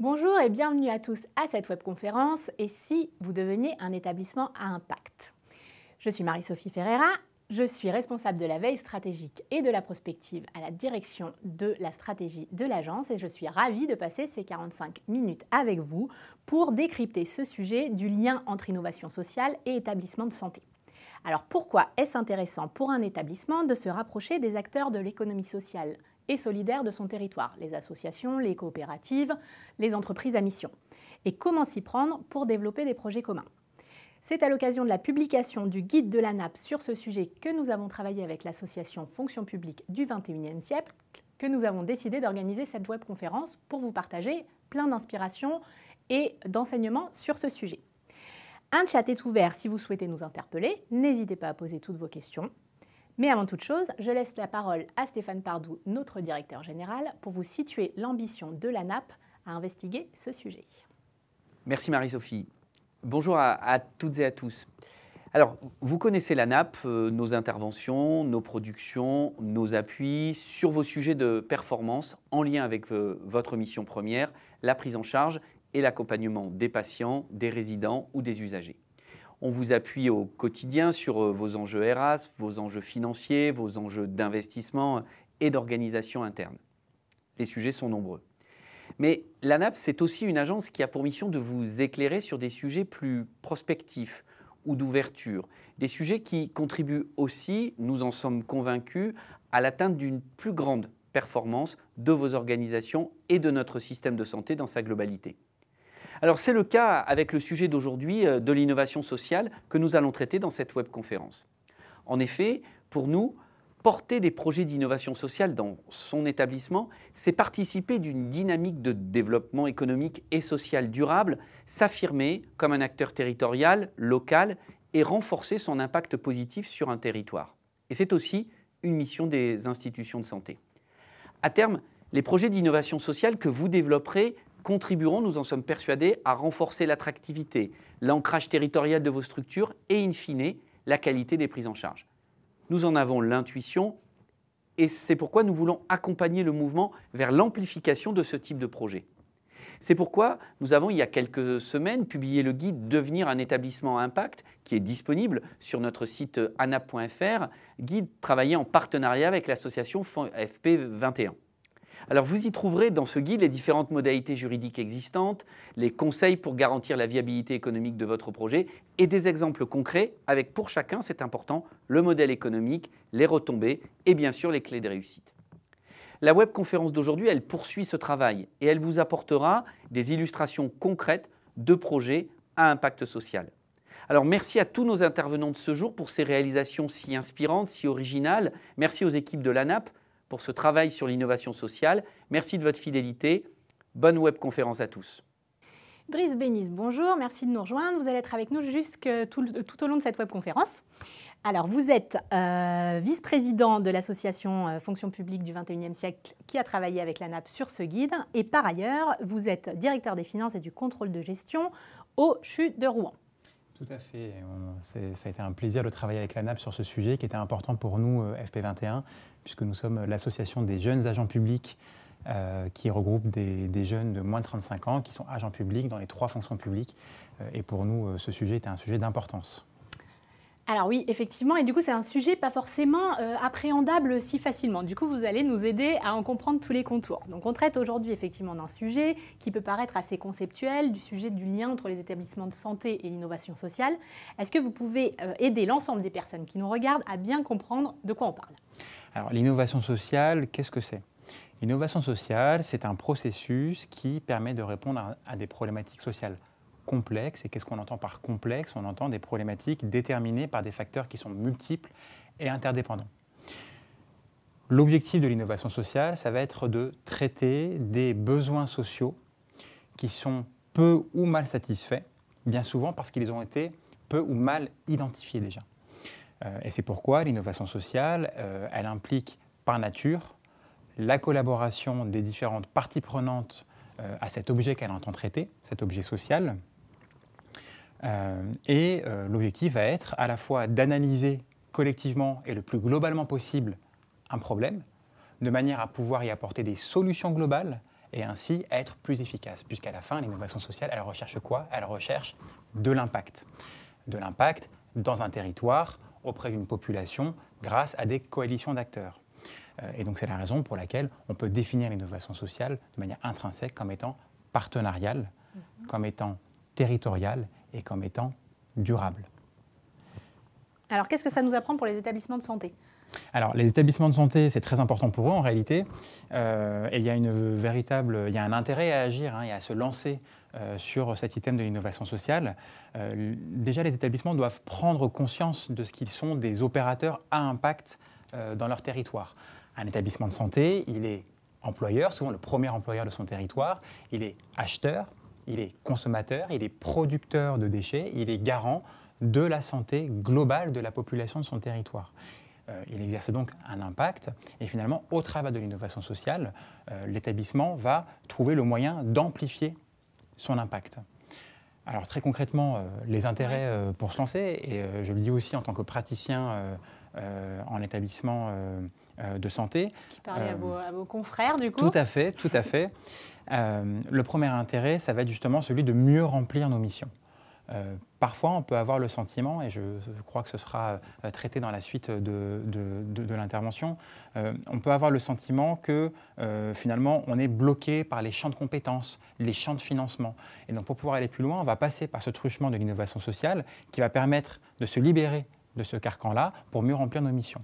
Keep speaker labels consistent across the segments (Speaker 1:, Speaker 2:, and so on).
Speaker 1: Bonjour et bienvenue à tous à cette webconférence et si vous deveniez un établissement à impact. Je suis Marie-Sophie Ferreira, je suis responsable de la veille stratégique et de la prospective à la direction de la stratégie de l'agence et je suis ravie de passer ces 45 minutes avec vous pour décrypter ce sujet du lien entre innovation sociale et établissement de santé. Alors pourquoi est-ce intéressant pour un établissement de se rapprocher des acteurs de l'économie sociale? Et solidaire de son territoire, les associations, les coopératives, les entreprises à mission. Et comment s'y prendre pour développer des projets communs? C'est à l'occasion de la publication du guide de la NAP sur ce sujet que nous avons travaillé avec l'association Fonction publique du 21e siècle que nous avons décidé d'organiser cette webconférence pour vous partager plein d'inspirations et d'enseignements sur ce sujet. Un chat est ouvert si vous souhaitez nous interpeller. N'hésitez pas à poser toutes vos questions. Mais avant toute chose, je laisse la parole à Stéphane Pardou, notre directeur général, pour vous situer l'ambition de la NAP à investiguer ce sujet.
Speaker 2: Merci Marie-Sophie. Bonjour à, toutes et à tous. Alors, vous connaissez la NAP, euh, nos interventions, nos productions, nos appuis sur vos sujets de performance en lien avec euh, votre mission première, la prise en charge et l'accompagnement des patients, des résidents ou des usagers. On vous appuie au quotidien sur euh, vos enjeux ERAS, vos enjeux financiers, vos enjeux d'investissement et d'organisation interne. Les sujets sont nombreux. Mais l'ANAP, c'est aussi une agence qui a pour mission de vous éclairer sur des sujets plus prospectifs ou d'ouverture, des sujets qui contribuent aussi, nous en sommes convaincus, à l'atteinte d'une plus grande performance de vos organisations et de notre système de santé dans sa globalité. Alors c'est le cas avec le sujet d'aujourd'hui euh, de l'innovation sociale que nous allons traiter dans cette webconférence. En effet, pour nous, porter des projets d'innovation sociale dans son établissement, c'est participer d'une dynamique de développement économique et social durable, s'affirmer comme un acteur territorial, local et renforcer son impact positif sur un territoire. Et c'est aussi une mission des institutions de santé. À terme, les projets d'innovation sociale que vous développerez contribueront, nous en sommes persuadés, à renforcer l'attractivité, l'ancrage territorial de vos structures et, in fine, la qualité des prises en charge. Nous en avons l'intuition et c'est pourquoi nous voulons accompagner le mouvement vers l'amplification de ce type de projet. C'est pourquoi nous avons, il y a quelques semaines, publié le guide Devenir un établissement à impact, qui est disponible sur notre site anap.fr, guide travaillé en partenariat avec l'association FP21. Alors vous y trouverez dans ce guide les différentes modalités juridiques existantes, les conseils pour garantir la viabilité économique de votre projet et des exemples concrets avec pour chacun, c'est important, le modèle économique, les retombées et bien sûr les clés de réussite. La webconférence d'aujourd'hui, elle poursuit ce travail et elle vous apportera des illustrations concrètes de projets à impact social. Alors merci à tous nos intervenants de ce jour pour ces réalisations si inspirantes, si originales. Merci aux équipes de l'ANAP pour ce travail sur l'innovation sociale. Merci de votre fidélité. Bonne webconférence à tous.
Speaker 1: Driss Bénis, bonjour, merci de nous rejoindre. Vous allez être avec nous jusqu'à tout, tout, au long de cette webconférence. Alors, vous êtes euh, vice-président de l'association euh, Fonction publique du 21e siècle qui a travaillé avec la NAP sur ce guide. Et par ailleurs, vous êtes directeur des finances et du contrôle de gestion au CHU de Rouen.
Speaker 3: Tout à fait. Ça a été un plaisir de travailler avec la NAP sur ce sujet qui était important pour nous, euh, FP21, puisque nous sommes l'association des jeunes agents publics euh, qui regroupe des, jeunes de moins de 35 ans qui sont agents publics dans les trois fonctions publiques. Euh, et pour nous, ce sujet était un sujet d'importance.
Speaker 1: Alors oui, effectivement, et du coup c'est un sujet pas forcément euh, appréhendable si facilement. Du coup, vous allez nous aider à en comprendre tous les contours. Donc on traite aujourd'hui effectivement d'un sujet qui peut paraître assez conceptuel, du sujet du lien entre les établissements de santé et l'innovation sociale. Est-ce que vous pouvez euh, aider l'ensemble des personnes qui nous regardent à bien comprendre de quoi on parle?
Speaker 3: Alors l'innovation sociale, qu'est-ce que c'est? L'innovation sociale, c'est un processus qui permet de répondre à des problématiques sociales Et qu'est-ce qu'on entend par complexe? On entend des problématiques déterminées par des facteurs qui sont multiples et interdépendants. L'objectif de l'innovation sociale, ça va être de traiter des besoins sociaux qui sont peu ou mal satisfaits, bien souvent parce qu'ils ont été peu ou mal identifiés déjà. Euh, et c'est pourquoi l'innovation sociale, euh, elle implique par nature la collaboration des différentes parties prenantes euh, à cet objet qu'elle entend traiter, cet objet social, et euh, l'objectif va être à la fois d'analyser collectivement et le plus globalement possible un problème, de manière à pouvoir y apporter des solutions globales et ainsi être plus efficace. Puisqu'à la fin, l'innovation sociale, elle recherche quoi? Elle recherche de l'impact. De l'impact dans un territoire, auprès d'une population, grâce à des coalitions d'acteurs. Euh, et donc c'est la raison pour laquelle on peut définir l'innovation sociale de manière intrinsèque comme étant partenariale, mhm. comme étant territoriale et comme étant durable.
Speaker 1: Alors qu'est-ce que ça nous apprend pour les établissements de santé?
Speaker 3: Alors, les établissements de santé, c'est très important pour eux en réalité. Euh, et il y a une véritable, il y a un intérêt à agir hein, et à se lancer euh, sur cet item de l'innovation sociale. Euh, déjà, les établissements doivent prendre conscience de ce qu'ils sont des opérateurs à impact dans leur territoire. Un établissement de santé, il est employeur, souvent le premier employeur de son territoire, il est acheteur, il est consommateur, il est producteur de déchets, il est garant de la santé globale de la population de son territoire. Euh, il exerce donc un impact. Et finalement, au travers de l'innovation sociale, euh, l'établissement va trouver le moyen d'amplifier son impact. Alors très concrètement, euh, les intérêts pour se lancer, et je le dis aussi en tant que praticien en établissement de santé.
Speaker 1: Qui parlait à vos, à, vos, confrères du coup
Speaker 3: Tout à fait, tout à fait. le premier intérêt, ça va être justement celui de mieux remplir nos missions. Euh, parfois, on peut avoir le sentiment, et je, crois que ce sera euh, traité dans la suite de, l'intervention, euh, on peut avoir le sentiment que finalement, on est bloqué par les champs de compétences, les champs de financement. Et donc, pour pouvoir aller plus loin, on va passer par ce truchement de l'innovation sociale qui va permettre de se libérer de ce carcan-là pour mieux remplir nos missions.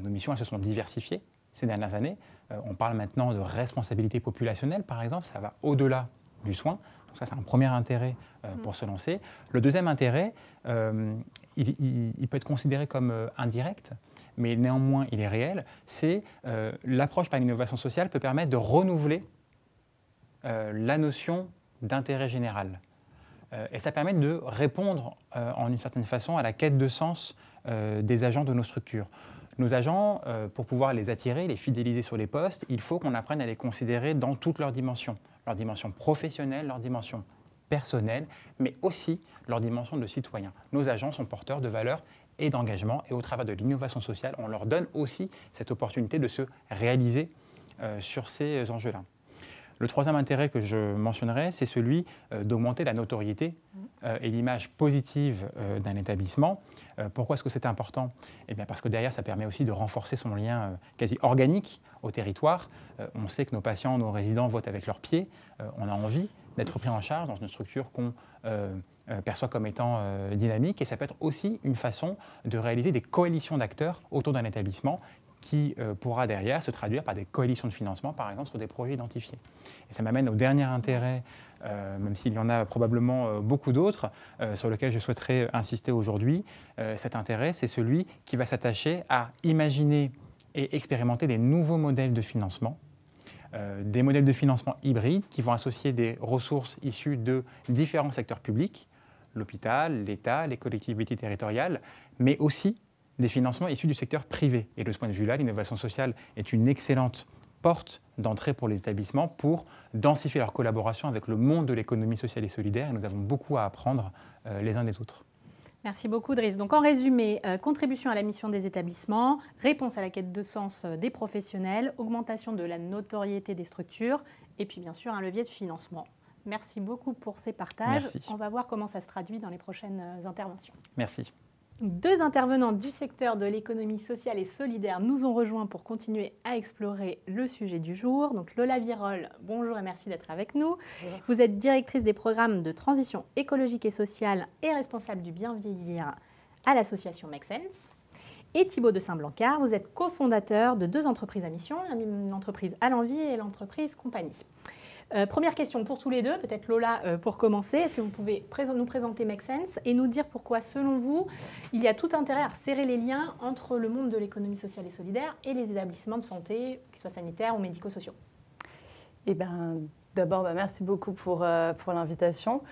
Speaker 3: nos missions, elles se sont diversifiées ces dernières années. on parle maintenant de responsabilité populationnelle, par exemple, ça va au-delà du soin ça, c'est un premier intérêt euh, mm. pour se lancer. Le deuxième intérêt, euh, il, peut être considéré comme euh, indirect, mais néanmoins, il est réel. C'est l'approche par l'innovation sociale peut permettre de renouveler la notion d'intérêt général. et ça permet de répondre en une certaine façon à la quête de sens des agents de nos structures. Nos agents, pour pouvoir les attirer, les fidéliser sur les postes, il faut qu'on apprenne à les considérer dans toutes leurs dimensions leur dimension professionnelle, leur dimension personnelle, mais aussi leur dimension de citoyen. Nos agents sont porteurs de valeurs et d'engagement, et au travers de l'innovation sociale, on leur donne aussi cette opportunité de se réaliser euh, sur ces enjeux-là. Le troisième intérêt que je mentionnerai, c'est celui euh, d'augmenter la notoriété euh, et l'image positive euh, d'un établissement. pourquoi est-ce que c'est important? Eh bien parce que derrière, ça permet aussi de renforcer son lien quasi organique au territoire. on sait que nos patients, nos résidents votent avec leurs pieds. on a envie d'être pris en charge dans une structure qu'on perçoit comme étant dynamique. Et ça peut être aussi une façon de réaliser des coalitions d'acteurs autour d'un établissement qui euh, pourra derrière se traduire par des coalitions de financement, par exemple, sur des projets identifiés. Et ça m'amène au dernier intérêt, euh, même s'il y en a probablement euh, beaucoup d'autres, sur lesquels je souhaiterais insister aujourd'hui. cet intérêt, c'est celui qui va s'attacher à imaginer et expérimenter des nouveaux modèles de financement des modèles de financement hybrides qui vont associer des ressources issues de différents secteurs publics, l'hôpital, l'État, les collectivités territoriales, mais aussi des financements issus du secteur privé. Et de ce point de vue-là, l'innovation sociale est une excellente porte d'entrée pour les établissements pour densifier leur collaboration avec le monde de l'économie sociale et solidaire. Et nous avons beaucoup à apprendre euh, les uns des autres.
Speaker 1: Merci beaucoup, Driss. Donc, en résumé, euh, contribution à la mission des établissements, réponse à la quête de sens euh, des professionnels, augmentation de la notoriété des structures et puis, bien sûr, un levier de financement. Merci beaucoup pour ces partages. On va voir comment ça se traduit dans les prochaines interventions.
Speaker 3: Merci.
Speaker 1: Deux intervenants du secteur de l'économie sociale et solidaire nous ont rejoints pour continuer à explorer le sujet du jour. Donc Lola Virol, bonjour et merci d'être avec nous. Vous êtes directrice des programmes de transition écologique et sociale et responsable du bien vieillir à l'association Make Sense. Et Thibaut de Saint-Blancard, vous êtes cofondateur de deux entreprises à mission, l'entreprise À l'envie et l'entreprise Compagnie. Euh, première question pour tous les deux, peut-être Lola euh, pour commencer. Est-ce que vous pouvez nous présenter Make Sense et nous dire pourquoi, selon vous, il y a tout intérêt à serrer les liens entre le monde de l'économie sociale et solidaire et les établissements de santé, qu'ils soient sanitaires ou médico-sociaux?
Speaker 4: Eh ben, D'abord, bah, merci beaucoup pour, euh, pour l'invitation.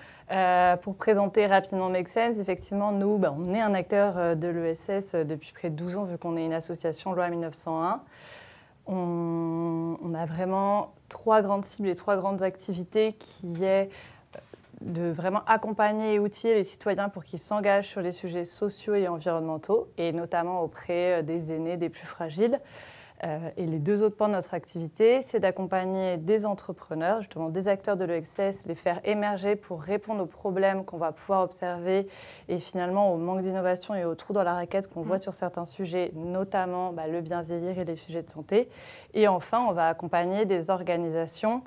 Speaker 4: pour présenter rapidement Make Sense, effectivement, nous, bah, on est un acteur de l'ESS depuis près de 12 ans, vu qu'on est une association loi 1901 on, a vraiment trois grandes cibles et trois grandes activités qui est euh, de vraiment accompagner et outiller les citoyens pour qu'ils s'engagent sur les sujets sociaux et environnementaux, et notamment auprès euh, des aînés, des plus fragiles. Euh, et les deux autres pans de notre activité, c'est d'accompagner des entrepreneurs, justement des acteurs de l'EXS, les faire émerger pour répondre aux problèmes qu'on va pouvoir observer et finalement au manque d'innovation et aux trous dans la raquette qu'on voit mm. sur certains sujets, notamment bah, le bien vieillir et les sujets de santé. Et enfin, on va accompagner des organisations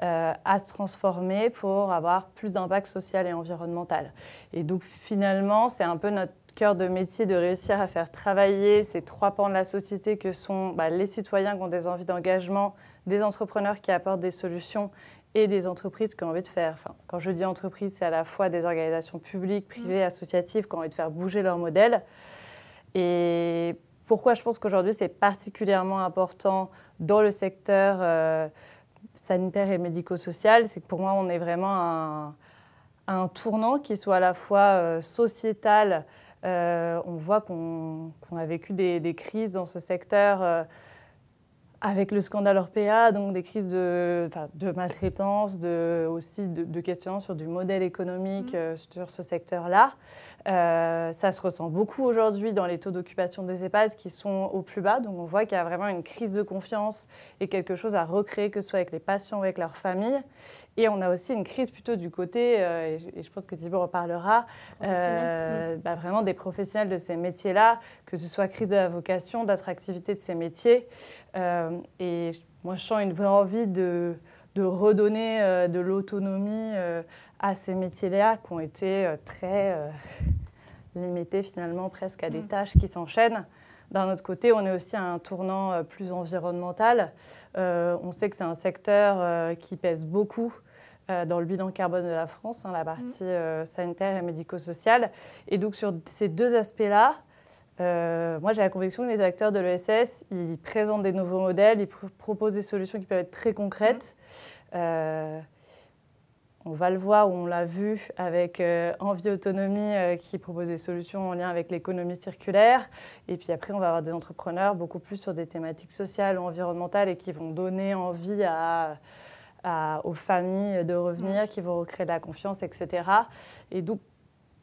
Speaker 4: euh, à se transformer pour avoir plus d'impact social et environnemental. Et donc finalement, c'est un peu notre cœur de métier de réussir à faire travailler ces trois pans de la société que sont bah, les citoyens qui ont des envies d'engagement, des entrepreneurs qui apportent des solutions et des entreprises qui ont envie de faire. Enfin, quand je dis entreprise, c'est à la fois des organisations publiques, privées, mmh. associatives qui ont envie de faire bouger leur modèle. Et pourquoi je pense qu'aujourd'hui c'est particulièrement important dans le secteur euh, sanitaire et médico-social, c'est que pour moi on est vraiment un, un tournant qui soit à la fois euh, sociétal, euh, on voit qu'on a vécu des, crises dans ce secteur euh, avec le scandale Orpea, donc des crises de, maltraitance, aussi de, questions sur du modèle économique mmh. euh, sur ce secteur-là. ça se ressent beaucoup aujourd'hui dans les taux d'occupation des EHPAD qui sont au plus bas. Donc on voit qu'il y a vraiment une crise de confiance et quelque chose à recréer, que ce soit avec les patients ou avec leurs familles. Et on a aussi une crise plutôt du côté, euh, et je pense que Thibault reparlera, euh, bah, vraiment des professionnels de ces métiers-là, que ce soit crise de la vocation, d'attractivité de ces métiers. Euh, et moi, je sens une vraie envie de, de redonner de l'autonomie à ces métiers-là qui ont été très limités finalement presque à des mm. tâches qui s'enchaînent. D'un autre côté, on est aussi à un tournant plus environnemental. on sait que c'est un secteur qui pèse beaucoup dans le bilan carbone de la France, hein, la partie mm. euh, sanitaire et médico-sociale. Et donc sur ces deux aspects-là, euh, moi j'ai la conviction que les acteurs de l'ESS, ils présentent des nouveaux modèles, ils proposent des solutions qui peuvent être très concrètes. Mm. on va le voir, on l'a vu avec Envie Autonomie qui propose des solutions en lien avec l'économie circulaire. Et puis après, on va avoir des entrepreneurs beaucoup plus sur des thématiques sociales ou environnementales et qui vont donner envie à aux familles de revenir, qui vont recréer de la confiance, etc. Et donc,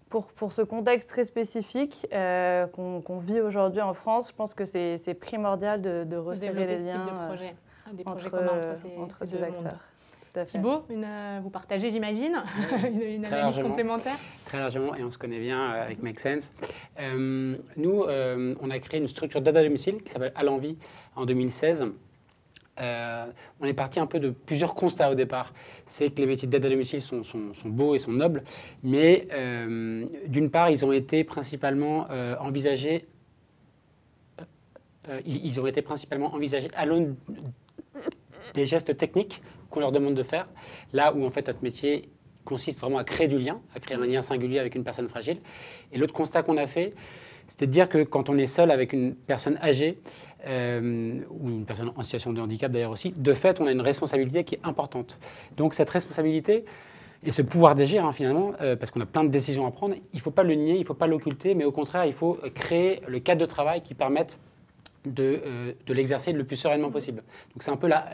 Speaker 4: pour, pour ce contexte très spécifique euh, qu'on vit aujourd'hui en France, je pense que c'est primordial de, de resserrer les liens
Speaker 1: de projet,
Speaker 4: euh, des projets entre, communs entre ces, entre ces, acteurs.
Speaker 1: Thibault, une, euh, vous partagez, j'imagine, une, analyse complémentaire.
Speaker 5: Très largement, et on se connaît bien avec Make Sense. nous, on a créé une structure d'aide à domicile qui s'appelle À l'envie en 2016 euh, on est parti un peu de plusieurs constats au départ. C'est que les métiers d'aide à domicile sont, beaux et sont nobles, mais euh, d'une part, ils ont été principalement euh, envisagés. ils ont été principalement envisagés à l'aune des gestes techniques qu'on leur demande de faire, là où en fait notre métier consiste vraiment à créer du lien, à créer un lien singulier avec une personne fragile. Et l'autre constat qu'on a fait, c'était de dire que quand on est seul avec une personne âgée, euh, ou une personne en situation de handicap d'ailleurs aussi, de fait, on a une responsabilité qui est importante. Donc cette responsabilité et ce pouvoir d'agir, hein, finalement, euh, parce qu'on a plein de décisions à prendre, il ne faut pas le nier, il ne faut pas l'occulter, mais au contraire, il faut créer le cadre de travail qui permette de, euh, l'exercer le plus sereinement possible. Donc c'est un peu la,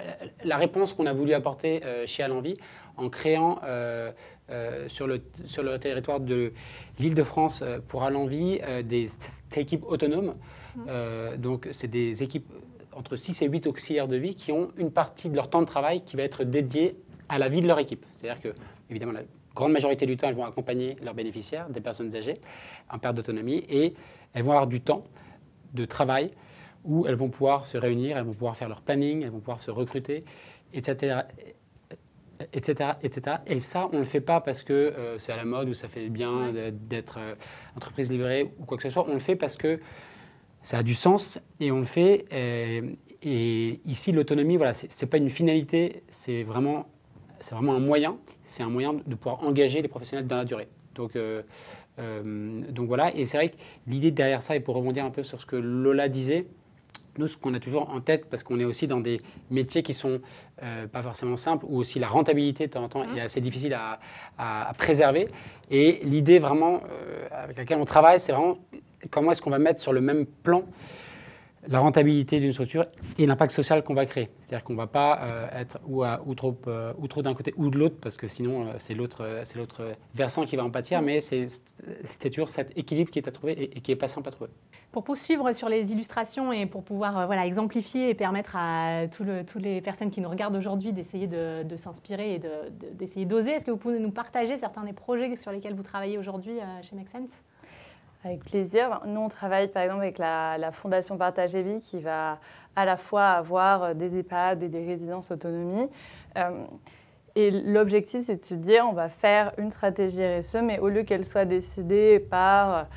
Speaker 5: la réponse qu'on a voulu apporter chez Alenvie en créant sur, le, sur le territoire de l'Île-de-France pour Alenvie des équipes autonomes euh, donc, c'est des équipes entre 6 et 8 auxiliaires de vie qui ont une partie de leur temps de travail qui va être dédiée à la vie de leur équipe. C'est-à-dire que, évidemment, la grande majorité du temps, elles vont accompagner leurs bénéficiaires, des personnes âgées, en perte d'autonomie, et elles vont avoir du temps de travail où elles vont pouvoir se réunir, elles vont pouvoir faire leur planning, elles vont pouvoir se recruter, etc. Etc, etc. Et ça, on ne le fait pas parce que euh, c'est à la mode ou ça fait bien d'être euh, entreprise libérée ou quoi que ce soit. On le fait parce que ça a du sens et on le fait. Euh, et, ici, l'autonomie, voilà, ce n'est pas une finalité, c'est vraiment, vraiment un moyen. C'est un moyen de pouvoir engager les professionnels dans la durée. Donc, euh, donc voilà, et c'est vrai que l'idée derrière ça, et pour rebondir un peu sur ce que Lola disait, nous, ce qu'on a toujours en tête, parce qu'on est aussi dans des métiers qui sont pas forcément simples, où aussi la rentabilité de temps en temps est assez difficile à, à, préserver. Et l'idée vraiment avec laquelle on travaille, c'est vraiment comment est-ce qu'on va mettre sur le même plan la rentabilité d'une structure et l'impact social qu'on va créer. C'est-à-dire qu'on ne va pas euh, être ou, ou trop, euh, ou trop d'un côté ou de l'autre, parce que sinon euh, c'est l'autre versant qui va en pâtir, mais c'est toujours cet équilibre qui est à trouver et, qui n'est pas simple à trouver.
Speaker 1: Pour poursuivre sur les illustrations et pour pouvoir euh, voilà, exemplifier et permettre à toutes les personnes qui nous regardent aujourd'hui d'essayer de, s'inspirer et d'essayer d'oser, est-ce que vous pouvez nous partager certains des projets sur lesquels vous travaillez aujourd'hui euh, chez Make Sense?
Speaker 4: Avec plaisir. Nous, on travaille par exemple avec la, Fondation Partage Vie qui va à la fois avoir des EHPAD et des résidences autonomie. Euh, et l'objectif, c'est de se dire, on va faire une stratégie RSE, mais au lieu qu'elle soit décidée par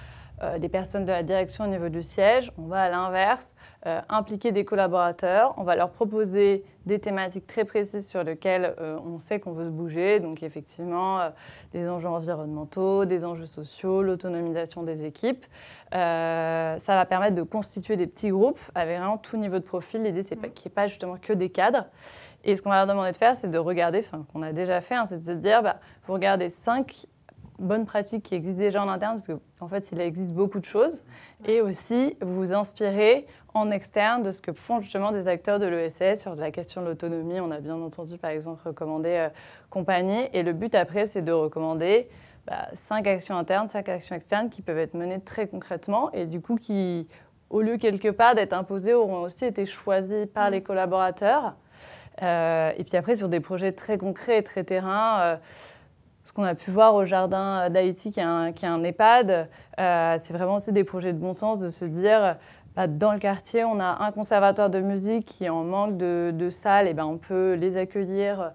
Speaker 4: euh, les personnes de la direction au niveau du siège, on va à l'inverse euh, impliquer des collaborateurs, on va leur proposer des thématiques très précises sur lesquelles euh, on sait qu'on veut se bouger, donc effectivement des enjeux environnementaux, des enjeux sociaux, l'autonomisation des équipes. ça va permettre de constituer des petits groupes avec vraiment tout niveau de profil. L'idée, c'est qu'il n'y ait pas justement que des cadres. Et ce qu'on va leur demander de faire, c'est de regarder, enfin qu'on a déjà fait, hein, c'est de se dire, bah, vous regardez cinq bonnes pratiques qui existent déjà en interne, parce qu'en en fait, il existe beaucoup de choses, et aussi vous vous inspirez en externe de ce que font justement des acteurs de l'ESS sur la question de l'autonomie. On a bien entendu, par exemple, recommander euh, compagnie, et le but après, c'est de recommander bah, cinq actions internes, cinq actions externes qui peuvent être menées très concrètement, et du coup qui, au lieu quelque part d'être imposées, auront aussi été choisies par les collaborateurs. Euh, et puis après, sur des projets très concrets et très terrain, euh, ce qu'on a pu voir au jardin d'Haïti, qui, est un EHPAD, euh, c'est vraiment aussi des projets de bon sens de se dire, bah, dans le quartier, on a un conservatoire de musique qui en manque de, de salles, et ben on peut les accueillir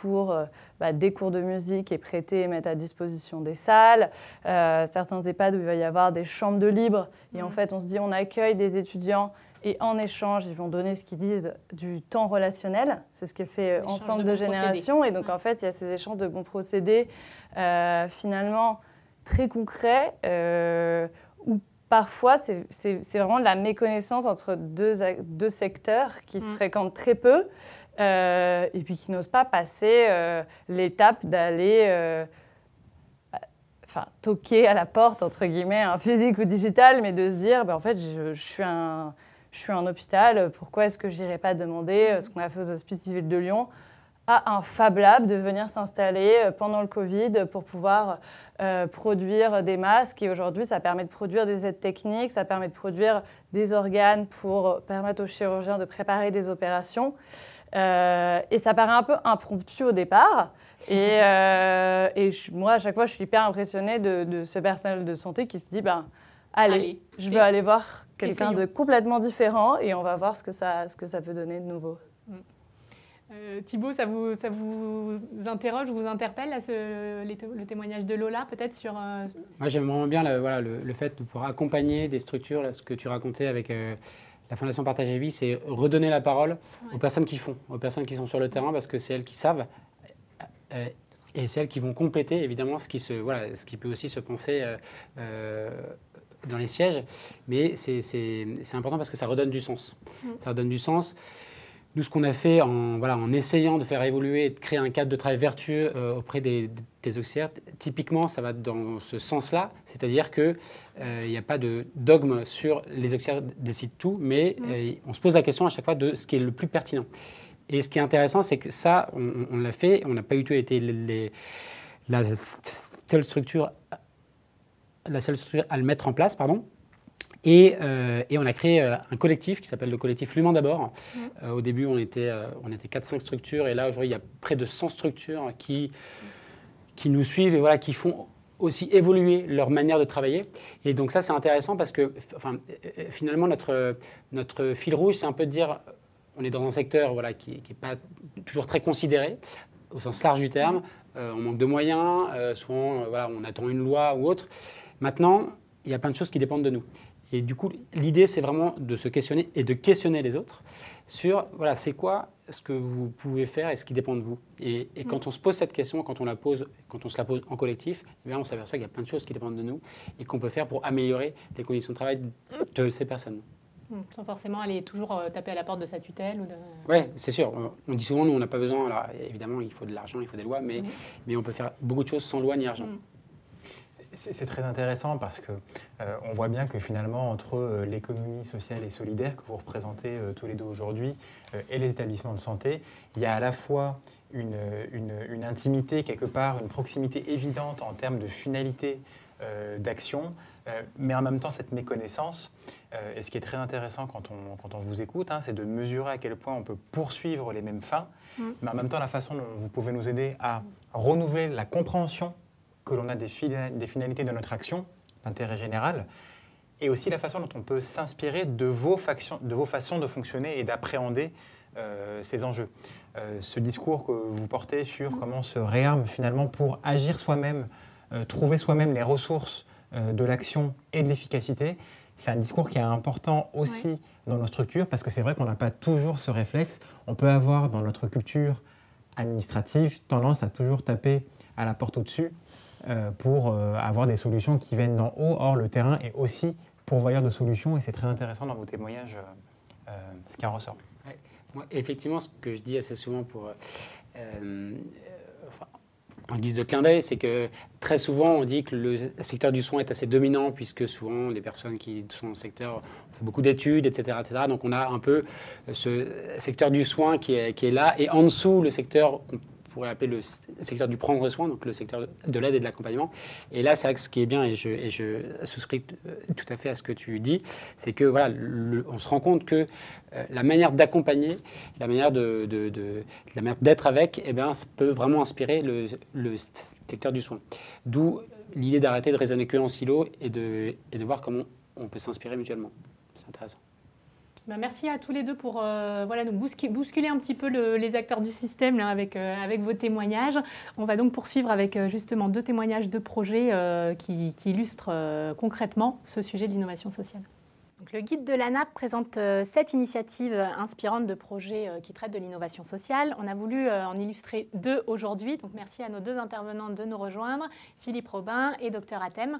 Speaker 4: pour bah, des cours de musique et prêter et mettre à disposition des salles. certains EHPAD où il va y avoir des chambres de libre, et en mmh. fait, on se dit, on accueille des étudiants et en échange, ils vont donner ce qu'ils disent du temps relationnel. C'est ce qui est fait ensemble de, générations. Et donc, en fait, il y a ces échanges de bons procédés, euh, finalement, très concrets, euh, où parfois, c'est vraiment la méconnaissance entre deux, deux secteurs qui se mm. fréquentent très peu. Euh, et puis qui n'osent pas passer l'étape d'aller enfin, toquer à la porte, entre guillemets, un physique ou digital, mais de se dire, ben, en fait, je, je suis un, je suis un hôpital, pourquoi est-ce que je n'irais pas demander euh, ce qu'on a fait aux hospices civils de Lyon à un Fab Lab de venir s'installer euh, pendant le Covid pour pouvoir euh, produire des masques. Et aujourd'hui, ça permet de produire des aides techniques, ça permet de produire des organes pour permettre aux chirurgiens de préparer des opérations. et ça paraît un peu impromptu au départ. Et moi, à chaque fois, je suis hyper impressionnée de, ce personnel de santé qui se dit, ben, allez, je veux aller voir quelqu'un de complètement différent et on va voir ce que ça, ce que ça peut donner de nouveau. Mm.
Speaker 1: Euh, Thibaut, ça vous, ça vous interroge, vous interpelle ce, le témoignage de Lola peut-être sur... Euh,
Speaker 5: Moi j'aime vraiment bien le, voilà, le, fait de pouvoir accompagner des structures, là, ce que tu racontais avec euh, la Fondation Partager Vie, c'est redonner la parole aux personnes qui font, aux personnes qui sont sur le terrain parce que c'est elles qui savent et c'est elles qui vont compléter évidemment ce qui, se, voilà, ce qui peut aussi se penser dans les sièges, mais c'est important parce que ça redonne du sens. Mm. Ça redonne du sens. Nous, ce qu'on a fait en, voilà, en essayant de faire évoluer et de créer un cadre de travail vertueux euh, auprès des, des, auxiliaires, typiquement, ça va dans ce sens-là, c'est-à-dire qu'il euh, n'y a pas de dogme sur les auxiliaires décident tout, mais mm. euh, on se pose la question à chaque fois de ce qui est le plus pertinent. Et ce qui est intéressant, c'est que ça, on, l'a fait, on n'a pas du tout été les, la telle structure la seule structure à le mettre en place, pardon. Et, euh, et, on a créé euh, un collectif qui s'appelle le collectif Luman d'abord. Mmh. Euh, au début, on était, on était 4-5 structures et là, aujourd'hui, il y a près de 100 structures qui, qui nous suivent et voilà, qui font aussi évoluer leur manière de travailler. Et donc ça, c'est intéressant parce que enfin, finalement, notre, notre fil rouge, c'est un peu de dire, on est dans un secteur voilà, qui n'est pas toujours très considéré au sens large du terme. on manque de moyens, souvent voilà, on attend une loi ou autre. Maintenant, il y a plein de choses qui dépendent de nous. Et du coup, l'idée, c'est vraiment de se questionner et de questionner les autres sur, voilà, c'est quoi ce que vous pouvez faire et ce qui dépend de vous. Et, quand on se pose cette question, quand on la pose, quand on se la pose en collectif, eh on s'aperçoit qu'il y a plein de choses qui dépendent de nous et qu'on peut faire pour améliorer les conditions de travail de ces personnes.
Speaker 1: Hmm, sans forcément aller toujours euh, taper à la porte de sa tutelle ou de...
Speaker 5: Oui, c'est sûr. On, dit souvent, nous, on n'a pas besoin. Alors, évidemment, il faut de l'argent, il faut des lois, mais, mais on peut faire beaucoup de choses sans loi ni argent.
Speaker 3: C'est très intéressant parce que euh, on voit bien que finalement entre euh, l'économie sociale et solidaire que vous représentez euh, tous les deux aujourd'hui et les établissements de santé, il y a à la fois une, une, intimité quelque part, une proximité évidente en termes de finalité d'action mais en même temps, cette méconnaissance, et ce qui est très intéressant quand on, quand on vous écoute, hein, c'est de mesurer à quel point on peut poursuivre les mêmes fins,
Speaker 1: Mm.
Speaker 3: mais en même temps, la façon dont vous pouvez nous aider à renouveler la compréhension que l'on a des, fina- des finalités de notre action, l'intérêt général, et aussi la façon dont on peut s'inspirer de, vos factions- de vos façons de fonctionner et d'appréhender euh, ces enjeux. Euh, ce discours que vous portez sur comment on se réarme finalement pour agir soi-même, euh, trouver soi-même les ressources de l'action et de l'efficacité, c'est un discours qui est important aussi dans nos structures parce que c'est vrai qu'on n'a pas toujours ce réflexe. On peut avoir dans notre culture administrative tendance à toujours taper à la porte au-dessus pour euh, avoir des solutions qui viennent d'en haut. Or, le terrain est aussi pourvoyeur de solutions et c'est très intéressant dans vos témoignages euh, euh, ce qui en ressort.
Speaker 5: Effectivement, ce que je dis assez souvent pour, euh, euh, en guise de clin d'œil, c'est que très souvent on dit que le secteur du soin est assez dominant puisque souvent les personnes qui sont dans le secteur ont fait beaucoup d'études, etc., etc. Donc on a un peu ce secteur du soin qui est, là et en dessous le secteur pourrait appeler le secteur du prendre soin, donc le secteur de l'aide et de l'accompagnement. Et là, c'est vrai que ce qui est bien, et je, souscris euh, tout à fait à ce que tu dis, c'est que voilà, on se rend compte que euh, la manière d'accompagner, la manière de, d'être avec, eh bien, ça peut vraiment inspirer le, le secteur du soin. D'où l'idée d'arrêter de raisonner que en silo et de, et de voir comment on peut s'inspirer mutuellement. C'est intéressant.
Speaker 1: Ben, merci à tous les deux pour euh, voilà, nous bouscu- bousculer un petit peu le- les acteurs du système euh, avec vos témoignages. On va donc poursuivre avec euh, justement deux témoignages de projets qui, illustrent concrètement ce sujet de l'innovation sociale. Donc, le guide de l'ANAP présente sept initiatives inspirantes de projets qui traitent de l'innovation sociale. On a voulu en illustrer deux aujourd'hui. Merci à nos deux intervenants de nous rejoindre, Philippe Robin et Dr Atem.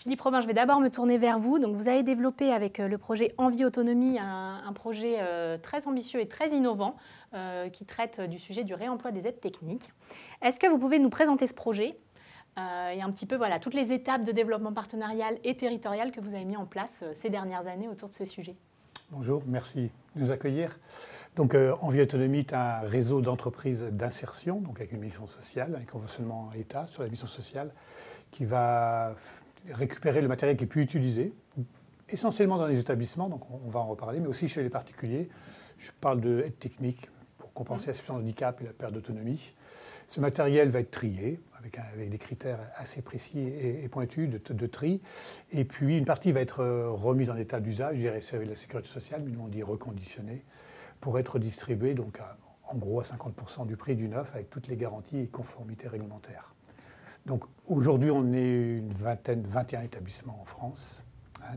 Speaker 1: Philippe Robin, je vais d'abord me tourner vers vous. Donc, vous avez développé avec euh, le projet Envie Autonomie un, projet euh, très ambitieux et très innovant euh, qui traite du sujet du réemploi des aides techniques. Est-ce que vous pouvez nous présenter ce projet et un petit peu voilà, toutes les étapes de développement partenarial et territorial que vous avez mis en place ces dernières années autour de ce sujet?
Speaker 6: Bonjour, merci de nous accueillir. Donc, Envie Autonomie est un réseau d'entreprises d'insertion, donc avec une mission sociale, un conventionnement État sur la mission sociale, qui va récupérer le matériel qui est plus utilisé, essentiellement dans les établissements, donc on, va en reparler, mais aussi chez les particuliers. Je parle de aide technique pour compenser la situation de handicap et la perte d'autonomie. Ce matériel va être trié avec, avec des critères assez précis et, pointus de, tri. Et puis une partie va être euh, remise en état d'usage, je dirais c'est la sécurité sociale, mais nous on dit reconditionné, pour être distribué donc en gros à 50% du prix du neuf avec toutes les garanties et conformités réglementaires. Donc aujourd'hui on est une vingtaine, 21 établissements en France. Hein,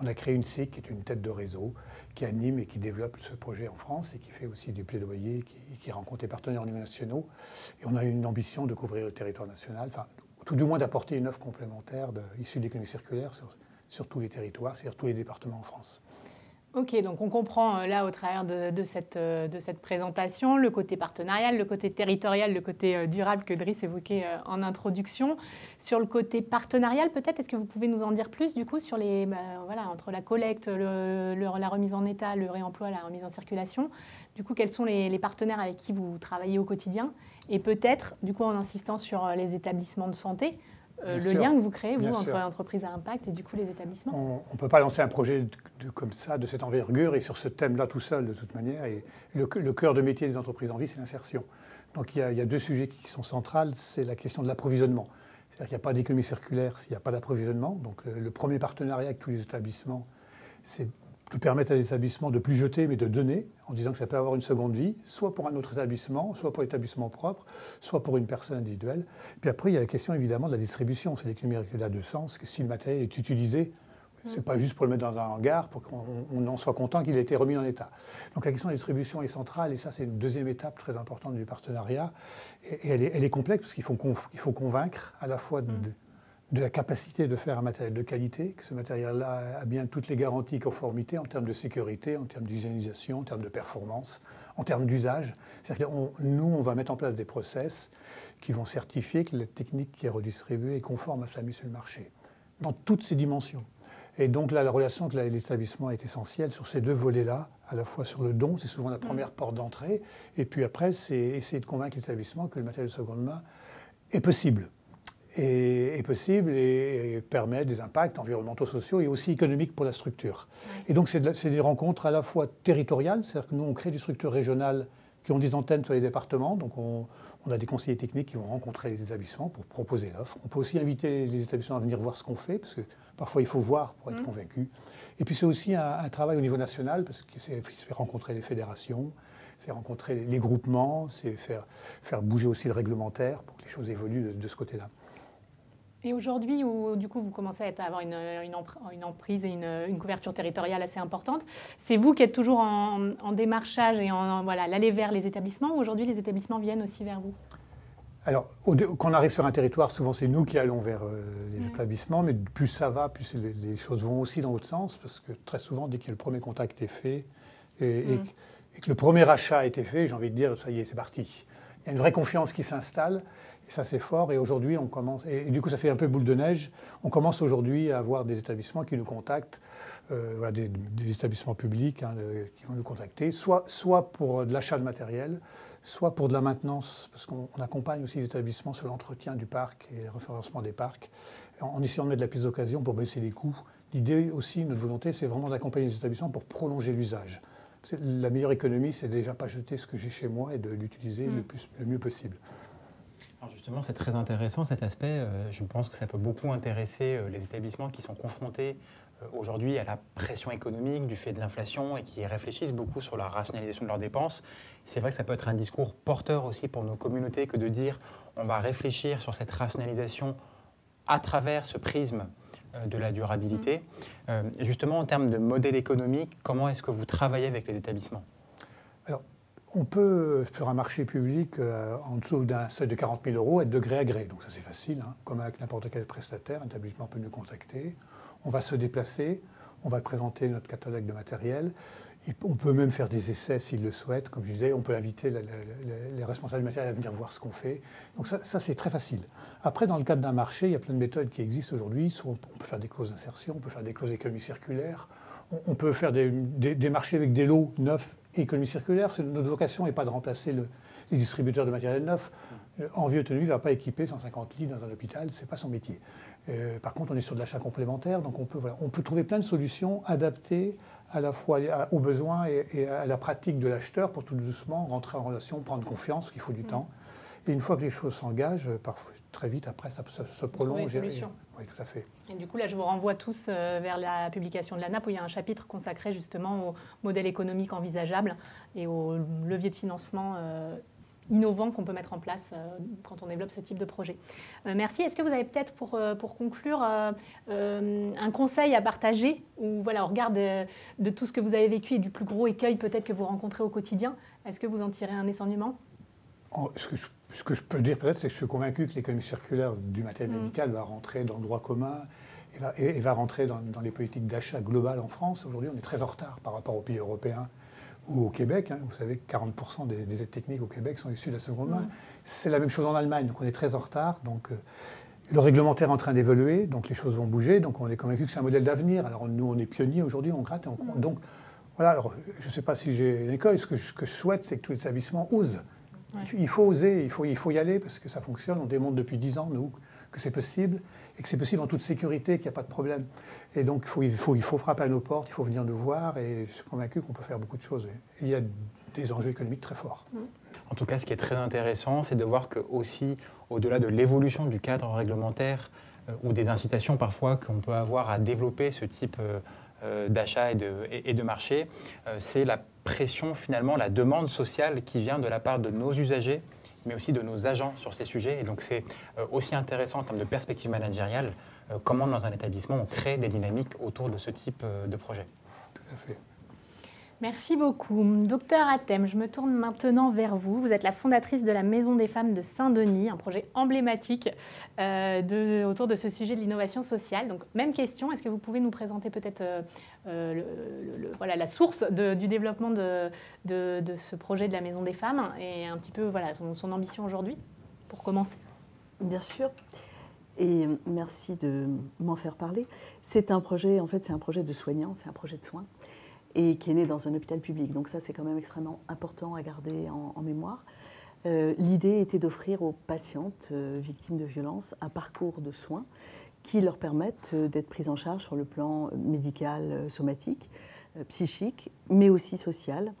Speaker 6: on a créé une SIC qui est une tête de réseau qui anime et qui développe ce projet en France et qui fait aussi des plaidoyers, qui, rencontre les partenaires au niveau nationaux. Et on a une ambition de couvrir le territoire national, enfin, tout du moins d'apporter une offre complémentaire issue de l'économie circulaire sur, sur tous les territoires, c'est-à-dire tous les départements en France.
Speaker 1: Ok, donc on comprend euh, là au travers de, de cette, euh, de cette présentation le côté partenarial, le côté territorial, le côté euh, durable que Driss évoquait en introduction. Sur le côté partenarial, peut-être, est-ce que vous pouvez nous en dire plus du coup sur les, bah, voilà, entre la collecte, le- le- la remise en état, le réemploi, la remise en circulation? Du coup, quels sont les, partenaires avec qui vous travaillez au quotidien? Et peut-être, du coup, en insistant sur les établissements de santé, euh, le
Speaker 6: sûr.
Speaker 1: lien que vous créez, vous,
Speaker 6: Bien
Speaker 1: entre
Speaker 6: sûr.
Speaker 1: l'entreprise à impact et du coup les établissements?
Speaker 6: On ne peut pas lancer un projet de- de- comme ça, de cette envergure, et sur ce thème-là tout seul, de toute manière. Et le, le cœur de métier des entreprises en vie, c'est l'insertion. Donc il y, a, il y a deux sujets qui sont centrales. C'est la question de l'approvisionnement. C'est-à-dire qu'il n'y a pas d'économie circulaire s'il n'y a pas d'approvisionnement. Donc le, le premier partenariat avec tous les établissements, c'est de permettre à l'établissement de plus jeter, mais de donner, en disant que ça peut avoir une seconde vie, soit pour un autre établissement, soit pour l'établissement propre, soit pour une personne individuelle. Puis après, il y a la question évidemment de la distribution. C'est l'économie circulaire de sens, que si le matériel est utilisé, c'est pas juste pour le mettre dans un hangar, pour qu'on on en soit content qu'il ait été remis en état. Donc la question de la distribution est centrale, et ça c'est une deuxième étape très importante du partenariat. Et, et elle, est, elle est complexe, parce qu'il faut, il faut convaincre à la fois de, de la capacité de faire un matériel de qualité, que ce matériel-là a bien toutes les garanties conformité en termes de sécurité, en termes d'hygiénisation, en termes de performance, en termes d'usage. C'est-à-dire nous, on va mettre en place des process qui vont certifier que la technique qui est redistribuée est conforme à sa mise sur le marché, dans toutes ses dimensions. Et donc là, la relation avec l'établissement est essentielle sur ces deux volets-là, à la fois sur le don, c'est souvent la première porte d'entrée, et puis après, c'est essayer de convaincre l'établissement que le matériel de seconde main est possible. Est, possible et, permet des impacts environnementaux, sociaux et aussi économiques pour la structure. Et donc c'est des rencontres à la fois territoriales, c'est-à-dire que nous on crée des structures régionales qui ont des antennes sur les départements, donc on, a des conseillers techniques qui vont rencontrer les établissements pour proposer l'offre. On peut aussi inviter les établissements à venir voir ce qu'on fait, parce que parfois il faut voir pour être mmh. convaincu. Et puis c'est aussi un, travail au niveau national, parce que c'est rencontrer les fédérations, c'est rencontrer les groupements, c'est faire, faire bouger aussi le réglementaire pour que les choses évoluent de ce côté-là.
Speaker 1: Et aujourd'hui, où du coup vous commencez à avoir une, une, emprise et une, couverture territoriale assez importante, c'est vous qui êtes toujours en, démarchage et en voilà l'aller vers les établissements. Ou aujourd'hui, les établissements viennent aussi vers vous?
Speaker 6: Alors, quand on arrive sur un territoire, souvent c'est nous qui allons vers euh, les mmh. établissements, mais plus ça va, plus les, choses vont aussi dans l'autre sens, parce que très souvent, dès que le premier contact est fait et, et, mmh. que le premier achat a été fait, j'ai envie de dire, ça y est, c'est parti. Il y a une vraie confiance qui s'installe, et ça, c'est fort. Et aujourd'hui, on commence, et, du coup, ça fait un peu boule de neige. On commence aujourd'hui à avoir des établissements qui nous contactent, euh, des, établissements publics hein, qui vont nous contacter, soit, soit pour de l'achat de matériel, soit pour de la maintenance, parce qu'on accompagne aussi les établissements sur l'entretien du parc et le référencement des parcs, en, essayant de mettre de la prise d'occasion pour baisser les coûts. L'idée aussi, notre volonté, c'est vraiment d'accompagner les établissements pour prolonger l'usage. La meilleure économie, c'est déjà pas jeter ce que j'ai chez moi et de l'utiliser le, mm. le mieux possible
Speaker 3: justement, c'est très intéressant cet aspect. Euh, je pense que ça peut beaucoup intéresser euh, les établissements qui sont confrontés euh, aujourd'hui à la pression économique du fait de l'inflation et qui réfléchissent beaucoup sur la rationalisation de leurs dépenses. C'est vrai que ça peut être un discours porteur aussi pour nos communautés que de dire on va réfléchir sur cette rationalisation à travers ce prisme de la durabilité. Mmh. justement, en termes de modèle économique, comment est-ce que vous travaillez avec les établissements?
Speaker 6: On peut, sur un marché public, euh, en dessous d'un seuil de 40 000 euros, être de gré à gré. Donc ça c'est facile, hein. comme avec n'importe quel prestataire, un établissement peut nous contacter. On va se déplacer, on va présenter notre catalogue de matériel. On peut même faire des essais s'il le souhaite. Comme je disais, on peut inviter les responsables du matériel à venir voir ce qu'on fait. Donc ça, c'est très facile. Après, dans le cadre d'un marché, il y a plein de méthodes qui existent aujourd'hui. On peut faire des clauses d'insertion, on peut faire des clauses d'économie circulaire, on, peut faire des, des marchés avec des lots neufs économie circulaire, notre vocation n'est pas de remplacer les distributeurs de matériel neuf. En vie autonome, ne va pas équiper 150 lits dans un hôpital, ce n'est pas son métier. Euh, par contre, on est sur de l'achat complémentaire, donc on peut, on peut trouver plein de solutions adaptées à la fois aux besoins et, à la pratique de l'acheteur pour tout doucement rentrer en relation, prendre confiance, parce qu'il faut du mm. temps. Et une fois que les choses s'engagent, parfois très vite après, ça, se prolonge.
Speaker 1: oui, tout à fait. Et du coup, là, je vous renvoie tous euh, vers la publication de la NAP où il y a un chapitre consacré justement au modèle économique envisageable et aux leviers de financement euh, innovants qu'on peut mettre en place euh, quand on développe ce type de projet. merci. Est-ce que vous avez peut-être pour, pour conclure un conseil à partager ou voilà, au regard de, de, tout ce que vous avez vécu et du plus gros écueil peut-être que vous rencontrez au quotidien, est-ce que vous en tirez un enseignement?
Speaker 6: Ce que, je, ce que je peux dire peut-être, c'est que je suis convaincu que l'économie circulaire du matériel mm. médical va rentrer dans le droit commun et va, rentrer dans, les politiques d'achat globales en France. Aujourd'hui, on est très en retard par rapport aux pays européens ou au Québec. Hein. Vous savez que 40% des, aides techniques au Québec sont issues de la seconde main. Mm. C'est la même chose en Allemagne, donc on est très en retard. Donc, euh, le réglementaire est en train d'évoluer, donc les choses vont bouger. Donc on est convaincu que c'est un modèle d'avenir. Alors nous, on est pionniers aujourd'hui, on gratte et on mm. Donc voilà, alors, je ne sais pas si j'ai une école. Ce que je, ce que je souhaite, c'est que tous les établissements osent. Il faut oser, il faut, il faut y aller parce que ça fonctionne. On démontre depuis 10 ans, nous, que c'est possible et que c'est possible en toute sécurité, qu'il n'y a pas de problème. Et donc, il faut, il, faut, il faut frapper à nos portes, il faut venir nous voir et je suis convaincu qu'on peut faire beaucoup de choses. il y a des enjeux économiques très forts. Mm.
Speaker 3: En tout cas, ce qui est très intéressant, c'est de voir que aussi, au-delà de l'évolution du cadre réglementaire euh, ou des incitations parfois qu'on peut avoir à développer ce type euh, d'achat et de, marché, c'est la pression, finalement, la demande sociale qui vient de la part de nos usagers, mais aussi de nos agents sur ces sujets. Et donc, c'est euh, aussi intéressant en termes de perspective managériale, euh, comment dans un établissement on crée des dynamiques autour de ce type euh, de projet.
Speaker 6: Tout à fait.
Speaker 1: Merci beaucoup. Docteur Atem, je me tourne maintenant vers vous. Vous êtes la fondatrice de la Maison des femmes de Saint-Denis, un projet emblématique euh, autour de ce sujet de l'innovation sociale. Donc, même question, est-ce que vous pouvez nous présenter peut-être euh, euh, la source du développement de, ce projet de la Maison des femmes et un petit peu son ambition aujourd'hui, pour commencer?
Speaker 7: Bien sûr. Et merci de m'en faire parler. C'est un projet, en fait, c'est un projet de soignants, c'est un projet de soins et qui est né dans un hôpital public. Donc ça, c'est quand même extrêmement important à garder en, mémoire. euh, l'idée était d'offrir aux patientes euh, victimes de violences un parcours de soins qui leur permettent euh, d'être prises en charge sur le plan médical, somatique, psychique, mais aussi social.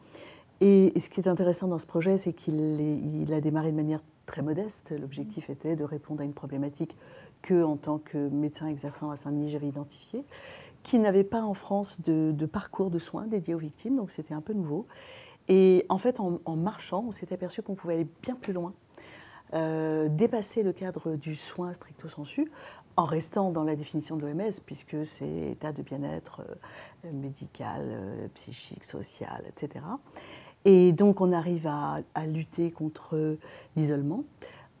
Speaker 7: Et, ce qui est intéressant dans ce projet, c'est qu'il a démarré de manière très modeste. L'objectif était de répondre à une problématique que, en tant que médecin exerçant à Saint-Denis, j'avais identifiée, qui n'avait pas en France de, parcours de soins dédié aux victimes, donc c'était un peu nouveau. Et en fait, en, marchant, on s'est aperçu qu'on pouvait aller bien plus loin, euh, dépasser le cadre du soin stricto sensu, en restant dans la définition de l'OMS, puisque c'est état de bien-être euh, médical, euh, psychique, social, etc. Et donc, on arrive à lutter contre l'isolement.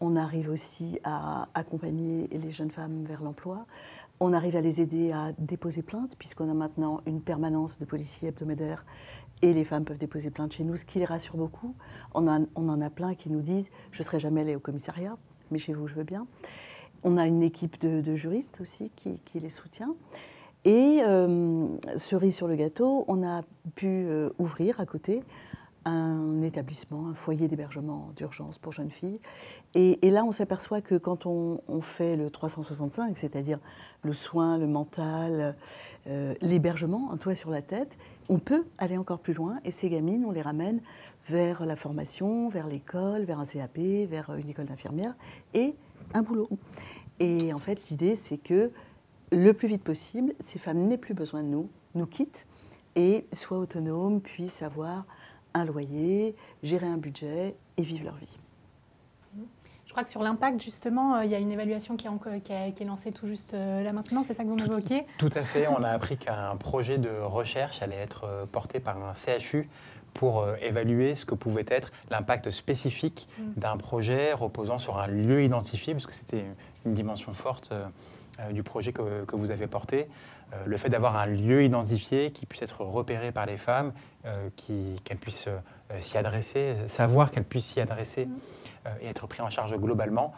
Speaker 7: On arrive aussi à accompagner les jeunes femmes vers l'emploi. On arrive à les aider à déposer plainte, puisqu'on a maintenant une permanence de policiers hebdomadaires et les femmes peuvent déposer plainte chez nous, ce qui les rassure beaucoup. On, en a plein qui nous disent Je ne serai jamais allée au commissariat, mais chez vous, je veux bien. On a une équipe de, juristes aussi qui, les soutient. Et euh, cerise sur le gâteau, on a pu euh, ouvrir à côté un établissement, un foyer d'hébergement d'urgence pour jeunes filles. Et, là, on s'aperçoit que quand on, fait le 365, c'est-à-dire le soin, le mental, euh, l'hébergement, un toit sur la tête, on peut aller encore plus loin. Et ces gamines, on les ramène vers la formation, vers l'école, vers un CAP, vers une école d'infirmière et un boulot. Et en fait, l'idée, c'est que le plus vite possible, ces femmes n'aient plus besoin de nous, nous quittent et soient autonomes, puissent avoir un loyer, gérer un budget et vivre leur vie.
Speaker 1: Je crois que sur l'impact, justement, euh, il y a une évaluation qui, est lancée tout juste euh, là maintenant, c'est ça que vous m'évoquiez?
Speaker 3: Tout à fait, on a appris qu'un projet de recherche allait être euh, porté par un CHU pour évaluer ce que pouvait être l'impact spécifique mm. d'un projet reposant sur un lieu identifié, puisque c'était une dimension forte du projet que, vous avez porté. le fait d'avoir un lieu identifié qui puisse être repéré par les femmes qu'elles puissent s'y adresser, savoir qu'elles puissent s'y adresser mm. euh, et être pris en charge globalement.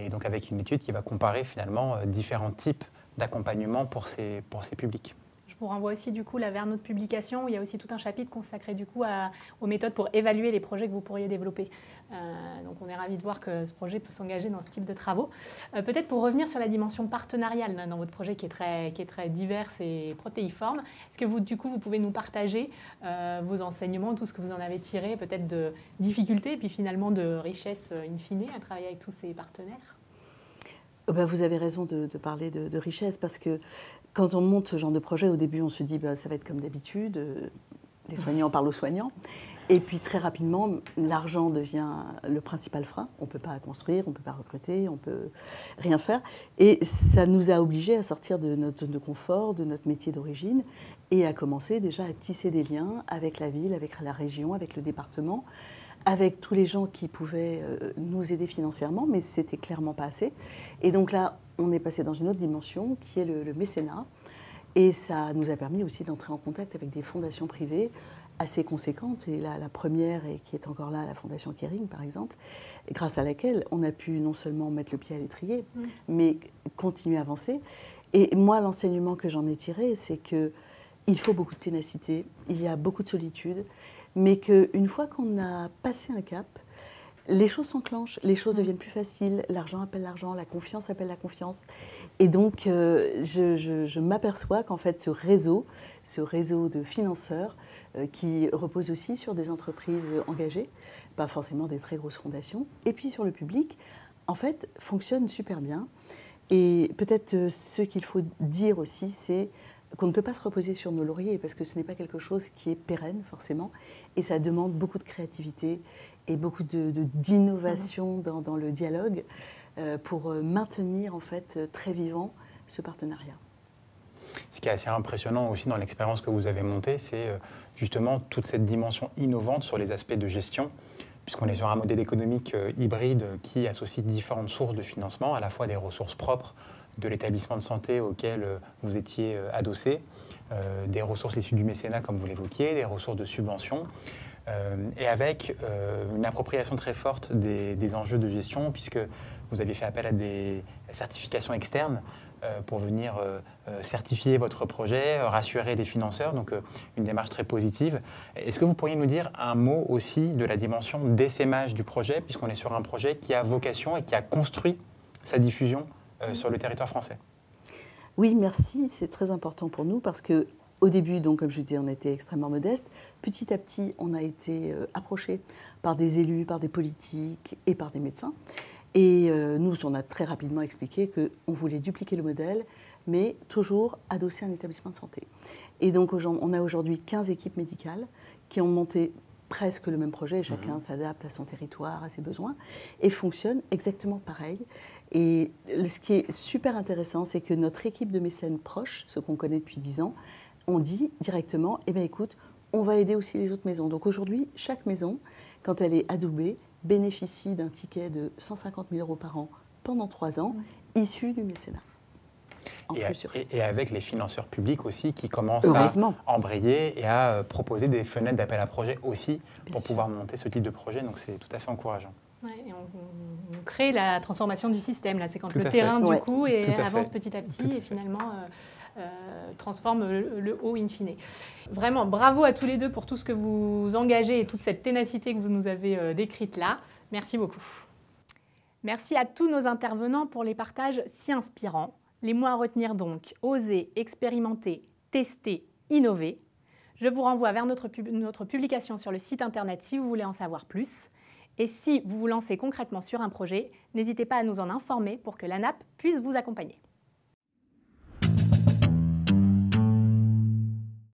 Speaker 3: et donc avec une étude qui va comparer finalement différents types d'accompagnement pour ces, pour ces publics
Speaker 1: vous renvoie aussi du coup là, vers notre publication où il y a aussi tout un chapitre consacré du coup aux méthodes pour évaluer les projets que vous pourriez développer. Euh, donc on est ravis de voir que ce projet peut s'engager dans ce type de travaux. Euh, peut-être pour revenir sur la dimension partenariale dans votre projet qui est très, qui est très diverse et protéiforme, est-ce que vous du coup vous pouvez nous partager euh, vos enseignements, tout ce que vous en avez tiré, peut-être de difficultés et puis finalement de richesse in fine à travailler avec tous ces partenaires?
Speaker 7: Oh ben, vous avez raison de, parler de, de, parce que quand on monte ce genre de projet, au début, on se dit bah, ça va être comme d'habitude, euh, les soignants parlent aux soignants. Et puis très rapidement, l'argent devient le principal frein. On ne peut pas construire, on ne peut pas recruter, on ne peut rien faire. Et ça nous a obligés à sortir de notre zone de confort, de notre métier d'origine, et à commencer déjà à tisser des liens avec la ville, avec la région, avec le département, avec tous les gens qui pouvaient euh, nous aider financièrement, mais c'était clairement pas assez. Et donc là, on est passé dans une autre dimension qui est le, mécénat. Et ça nous a permis aussi d'entrer en contact avec des fondations privées assez conséquentes. Et là, la première, et qui est encore là, la Fondation Kering, par exemple, grâce à laquelle on a pu non seulement mettre le pied à l'étrier, mm. mais continuer à avancer. Et moi, l'enseignement que j'en ai tiré, c'est que il faut beaucoup de ténacité, il y a beaucoup de solitude, mais qu'une fois qu'on a passé un cap, les choses s'enclenchent, les choses deviennent plus faciles, l'argent appelle l'argent, la confiance appelle la confiance. Et donc, euh, je, m'aperçois qu'en fait, ce réseau, ce réseau de financeurs, euh, qui repose aussi sur des entreprises engagées, pas forcément des très grosses fondations, et puis sur le public, en fait, fonctionne super bien. Et peut-être euh, ce qu'il faut dire aussi, c'est qu'on ne peut pas se reposer sur nos lauriers parce que ce n'est pas quelque chose qui est pérenne forcément et ça demande beaucoup de créativité et beaucoup d'innovation de, dans, le dialogue euh, pour euh, maintenir en fait euh, très vivant ce partenariat.
Speaker 3: Ce qui est assez impressionnant aussi dans l'expérience que vous avez montée, c'est justement toute cette dimension innovante sur les aspects de gestion, puisqu'on est sur un modèle économique hybride qui associe différentes sources de financement, à la fois des ressources propres de l'établissement de santé auquel vous étiez adossé, des ressources issues du mécénat comme vous l'évoquiez, des ressources de subvention, et avec euh, une appropriation très forte des, enjeux de gestion, puisque vous avez fait appel à des certifications externes euh, pour venir euh, euh, certifier votre projet, euh, rassurer les financeurs, donc euh, une démarche très positive. Est-ce que vous pourriez nous dire un mot aussi de la dimension d'essaimage du projet, puisqu'on est sur un projet qui a vocation et qui a construit sa diffusion euh, sur le territoire français?
Speaker 7: Oui, merci. C'est très important pour nous parce que au début, donc, comme je dis, on était extrêmement modeste. Petit à petit, on a été euh, approché par des élus, par des politiques et par des médecins. Et euh, nous, on a très rapidement expliqué qu'on voulait dupliquer le modèle, mais toujours adosser un établissement de santé. Et donc, on a aujourd'hui 15 équipes médicales qui ont monté presque le même projet. Chacun s'adapte à son territoire, à ses besoins, et fonctionne exactement pareil. Et ce qui est super intéressant, c'est que notre équipe de mécènes proches, ceux qu'on connaît depuis 10 ans, on dit directement, eh bien écoute, on va aider aussi les autres maisons. Donc aujourd'hui, chaque maison, quand elle est adoubée, bénéficie d'un ticket de 150 000 euros par an pendant trois ans, issu du mécénat.
Speaker 3: Et,
Speaker 7: plus sur
Speaker 3: et- et avec les financeurs publics aussi qui commencent
Speaker 7: Heureusement.
Speaker 3: à embrayer et à euh, proposer des fenêtres d'appel à projet aussi
Speaker 7: Bien
Speaker 3: pour
Speaker 7: sûr.
Speaker 3: pouvoir monter ce type de projet. Donc c'est tout à fait encourageant.
Speaker 1: Ouais, et on, on- on crée la transformation du système. Là, c'est quand
Speaker 3: Tout
Speaker 1: le
Speaker 3: fait.
Speaker 1: terrain, du
Speaker 7: Ouais.
Speaker 1: coup, et
Speaker 3: fait.
Speaker 1: avance petit à petit
Speaker 3: Tout
Speaker 1: et finalement euh, euh, transforme le, le haut in fine. Vraiment, bravo à tous les deux pour tout ce que vous engagez et toute cette ténacité que vous nous avez euh, décrite là. Merci beaucoup. Merci à tous nos intervenants pour les partages si inspirants. Les mots à retenir donc, oser, expérimenter, tester, innover. Je vous renvoie vers notre, pub- notre publication sur le site internet si vous voulez en savoir plus. Et si vous vous lancez concrètement sur un projet, n'hésitez pas à nous en informer pour que l'ANAP puisse vous accompagner.